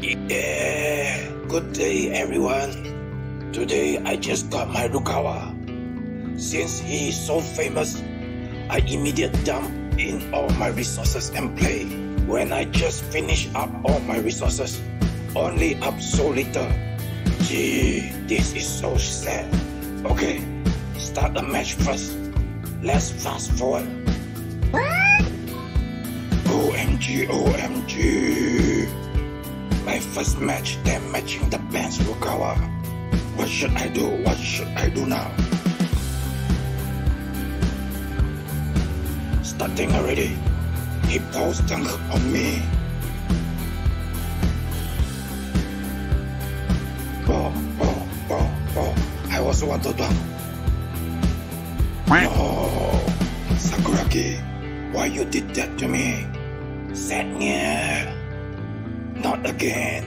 Yeah, good day everyone. Today I just got my Rukawa. Since he is so famous, I immediately dump in all my resources and play. When I just finish up all my resources, only up so little. Gee, this is so sad. Okay, start the match first. Let's fast forward. OMG, OMG. My first match, they're matching the band's Rukawa. What should I do? What should I do now? Starting already. He posed dunk on me. Ball, ball, ball, ball. I also want to dunk. No, Sakuragi, why you did that to me? Sadnya. Not again.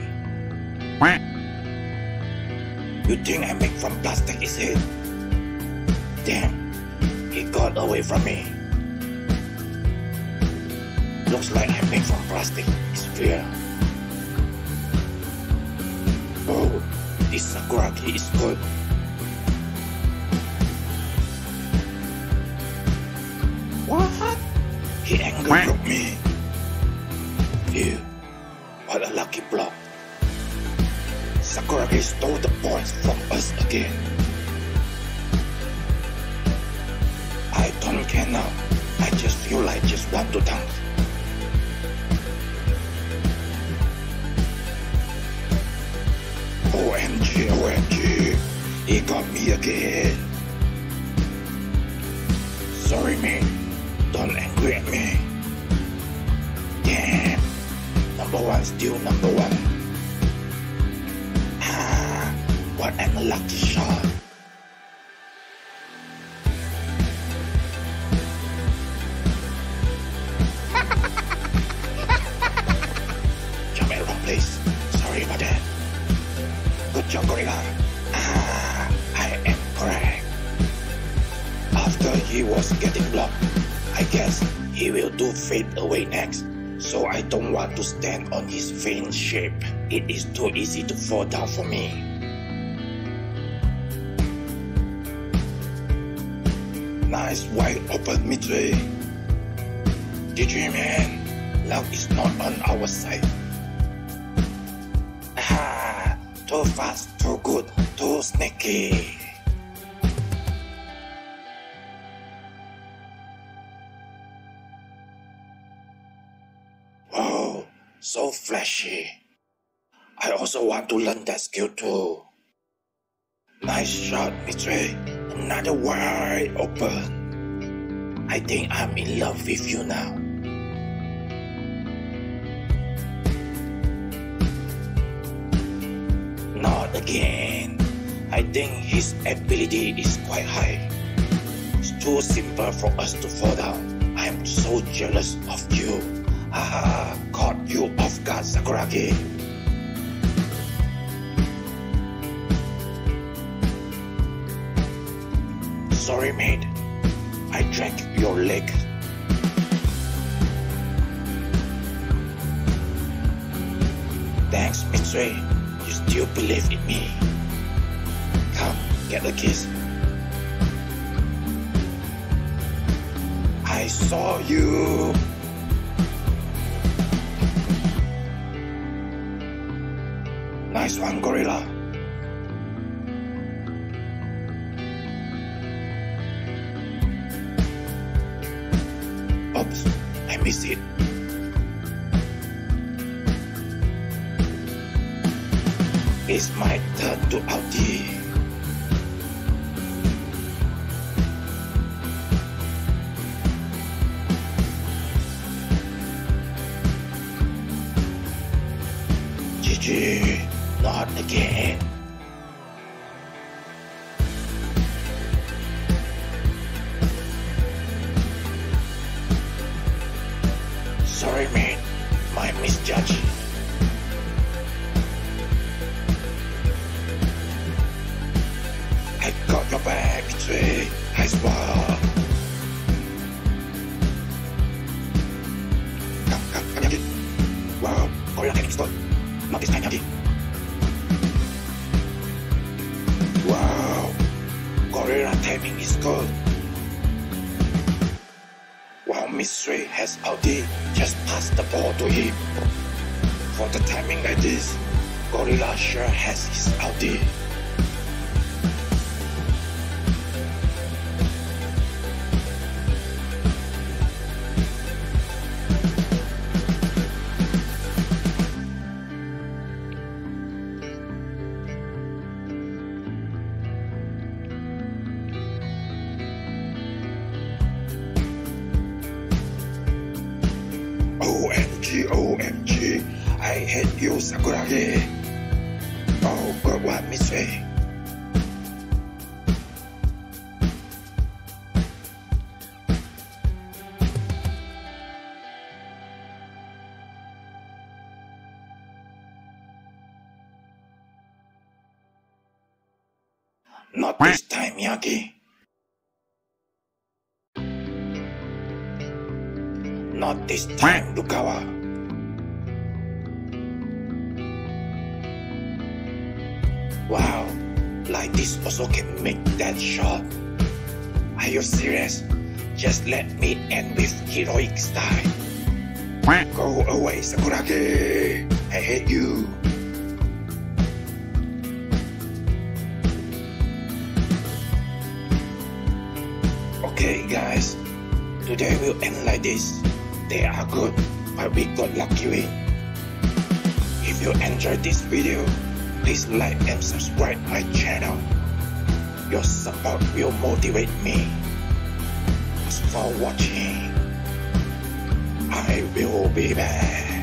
You think I make from plastic is it? Damn, he got away from me. Looks like I make from plastic is fair. Oh, this Sakuragi is good. What? He anger broke me. Phew. Sakuragi stole the points from us again. I don't care now. I just feel like just want to dunk. OMG, OMG. He got me again. Sorry, man. Don't angry at me. Damn. Number one, still number one. What an unlucky shot. Jump wrong. Sorry about that. Good job, Gorilla. Ah, I am correct. After he was getting blocked, I guess he will do fade away next. So I don't want to stand on his faint shape. It is too easy to fall down for me. Wide open midway. GG man, love is not on our side. Too fast, too good, too sneaky. Wow, so flashy. I also want to learn that skill too. Nice shot, Mitsui. Another wide open. I think I'm in love with you now. Not again. I think his ability is quite high. It's too simple for us to fall down. I'm so jealous of you. Haha, caught you off guard, Sakuragi. Sorry, mate. I drank your leg. Thanks, Mitsui. You still believe in me. Come, get a kiss. I saw you. Nice one, Gorilla. Oops, I miss it. It's my turn to outie. GG, not again. I got your back, come, come here. Wow, good. Not this time, Wow. Gorilla timing is good. Mystery has Audi just passed the ball to him. For the timing like this, Gorilla sure has his Audi. OMG, OMG, I hate you, Sakuragi. Oh, but what me say? Not this time, Yagi. Not this time, Rukawa. Wow, like this also can make that shot. Are you serious? Just let me end with heroic style. Go away, Sakuragi. I hate you. Okay, guys. Today will end like this. They are good, but we got lucky. If you enjoyed this video, please like and subscribe my channel. Your support will motivate me. Thanks for watching. I will be back.